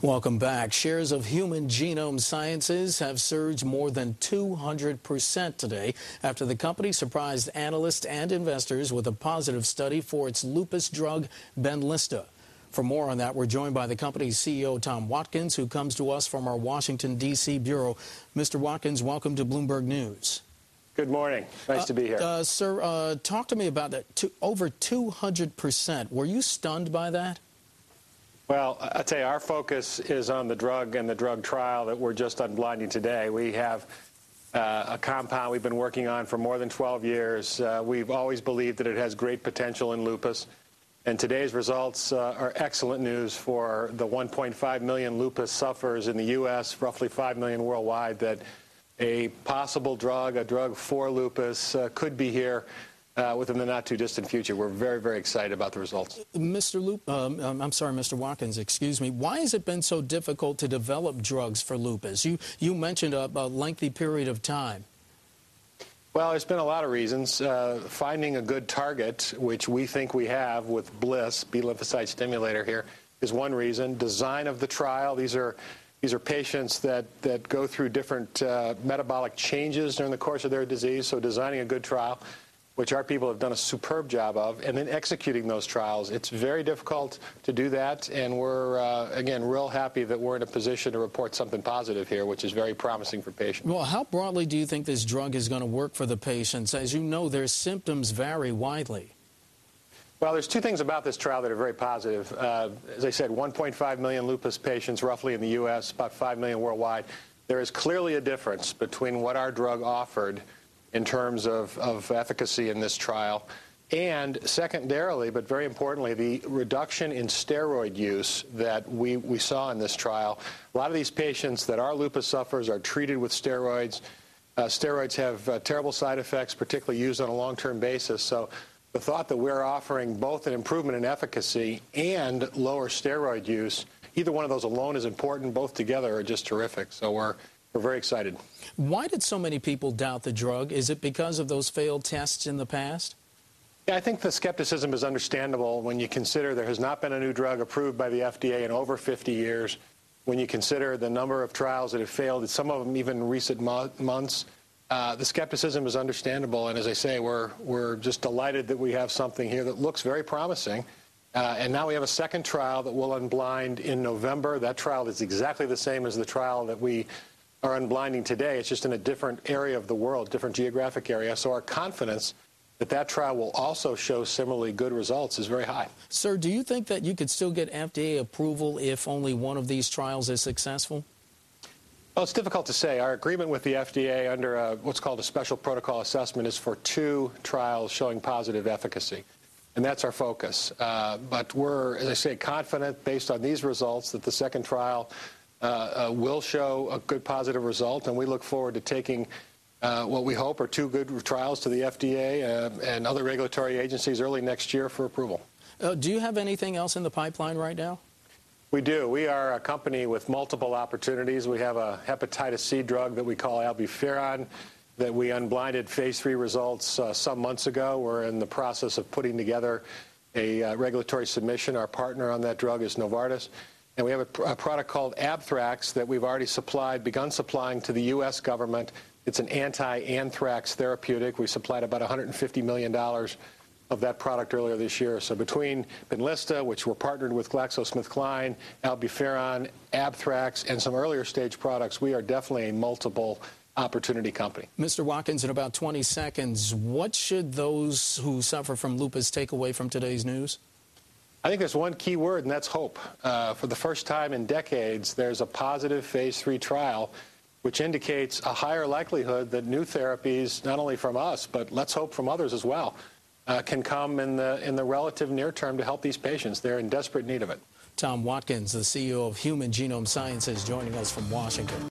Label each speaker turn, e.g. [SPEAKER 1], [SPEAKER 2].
[SPEAKER 1] Welcome back. Shares of Human Genome Sciences have surged more than 200% today after the company surprised analysts and investors with a positive study for its lupus drug, Benlysta. For more on that, we're joined by the company's CEO, Tom Watkins, who comes to us from our Washington, D.C. bureau. Mr. Watkins, welcome to Bloomberg News.
[SPEAKER 2] Good morning. Nice uh, to be here. Uh,
[SPEAKER 1] sir, uh, talk to me about that. To, over 200%. Were you stunned by that?
[SPEAKER 2] Well, I'd say our focus is on the drug and the drug trial that we're just unblinding today. We have uh, a compound we've been working on for more than 12 years. Uh, we've always believed that it has great potential in lupus. And today's results uh, are excellent news for the 1.5 million lupus sufferers in the U.S., roughly 5 million worldwide, that a possible drug, a drug for lupus, uh, could be here uh, within the not too distant future. We're very, very excited about the results.
[SPEAKER 1] Mr. Loop, um, um, I'm sorry, Mr. Watkins, excuse me. Why has it been so difficult to develop drugs for lupus? You, you mentioned a, a lengthy period of time.
[SPEAKER 2] Well, there's been a lot of reasons. Uh, finding a good target, which we think we have with BLyS, B lymphocyte stimulator here, is one reason. Design of the trial. These are these are patients that, that go through different uh, metabolic changes during the course of their disease, so designing a good trial which our people have done a superb job of, and then executing those trials. It's very difficult to do that, and we're, uh, again, real happy that we're in a position to report something positive here, which is very promising for patients.
[SPEAKER 1] Well, how broadly do you think this drug is going to work for the patients? As you know, their symptoms vary widely.
[SPEAKER 2] Well, there's two things about this trial that are very positive. Uh, as I said, 1.5 million lupus patients roughly in the U.S., about 5 million worldwide. There is clearly a difference between what our drug offered in terms of, of efficacy in this trial. And secondarily, but very importantly, the reduction in steroid use that we, we saw in this trial. A lot of these patients that are lupus sufferers are treated with steroids. Uh, steroids have uh, terrible side effects, particularly used on a long-term basis. So the thought that we're offering both an improvement in efficacy and lower steroid use, either one of those alone is important. Both together are just terrific. So we're we're very excited.
[SPEAKER 1] Why did so many people doubt the drug? Is it because of those failed tests in the past?
[SPEAKER 2] Yeah, I think the skepticism is understandable when you consider there has not been a new drug approved by the FDA in over 50 years. When you consider the number of trials that have failed, some of them even recent mo months, uh, the skepticism is understandable. And as I say, we're, we're just delighted that we have something here that looks very promising. Uh, and now we have a second trial that will unblind in November. That trial is exactly the same as the trial that we are unblinding today. It's just in a different area of the world, different geographic area. So our confidence that that trial will also show similarly good results is very high.
[SPEAKER 1] Sir, do you think that you could still get FDA approval if only one of these trials is successful?
[SPEAKER 2] Well, it's difficult to say. Our agreement with the FDA under a, what's called a special protocol assessment is for two trials showing positive efficacy. And that's our focus. Uh, but we're, as I say, confident based on these results that the second trial uh, uh, will show a good positive result, and we look forward to taking uh, what we hope are two good trials to the FDA uh, and other regulatory agencies early next year for approval.
[SPEAKER 1] Uh, do you have anything else in the pipeline right now?
[SPEAKER 2] We do. We are a company with multiple opportunities. We have a hepatitis C drug that we call albuferon that we unblinded phase three results uh, some months ago. We're in the process of putting together a regulatory submission. Our partner on that drug is Novartis. And we have a, a, product called Abthrax that we've already supplied, begun supplying to the U.S. government. It's an anti-anthrax therapeutic. We supplied about $150 million of that product earlier this year. So between Benlysta, which we're partnered with GlaxoSmithKline, Albuferon, Abthrax, and some earlier stage products, we are definitely a multiple opportunity company.
[SPEAKER 1] Mr. Watkins, in about 20 seconds, what should those who suffer from lupus take away from today's news?
[SPEAKER 2] I think there's one key word, and that's hope. Uh, for the first time in decades, there's a positive phase three trial which indicates a higher likelihood that new therapies, not only from us, but let's hope from others as well, uh, can come in the, in the relative near term to help these patients. They're in desperate need of it.
[SPEAKER 1] Tom Watkins, the CEO of Human Genome Sciences, joining us from Washington.